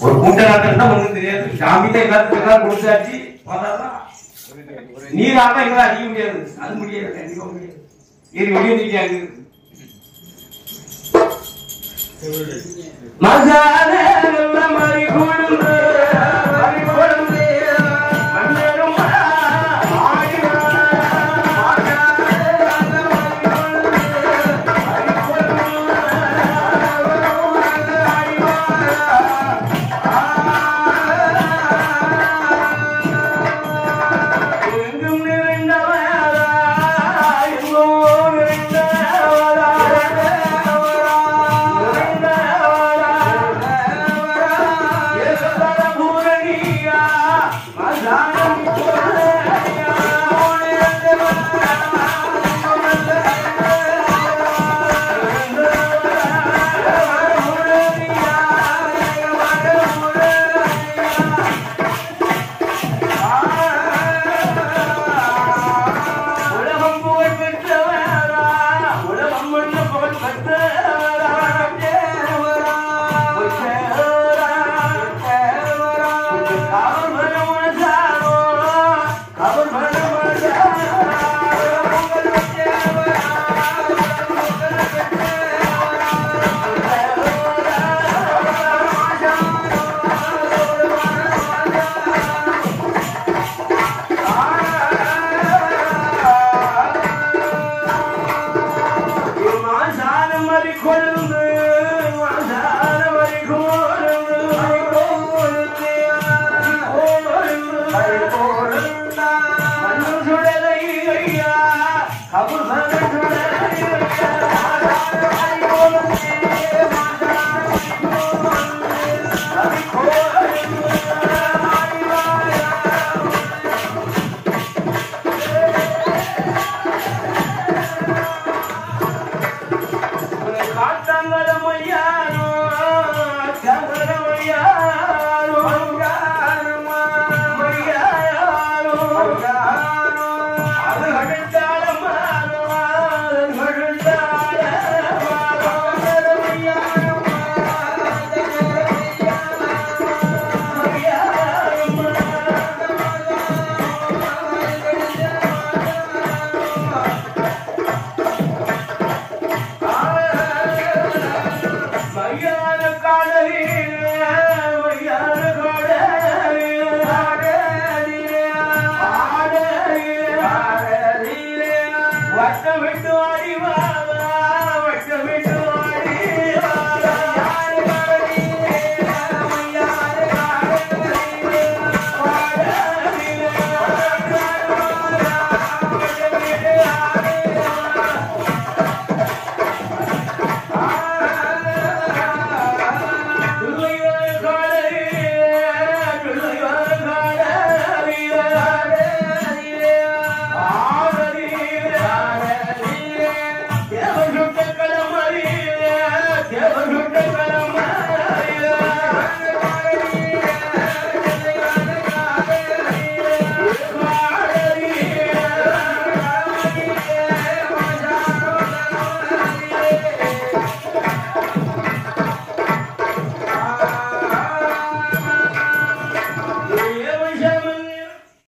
ஒரு கூட்டநாட்டம் ஒண்ணும் தெரியாது. சாமி எல்லாத்துக்கும் கொடுத்தாச்சு நீர் ஆட்டா எங்களால் அடிக்க முடியாது. அது முடியாது. கண்டிப்பா முடியாது. வெளியே राम மாசானம் மறி கொழுந்து மாசானம் சுடலை ஐயா கபுர் ரத்தம் விட்டு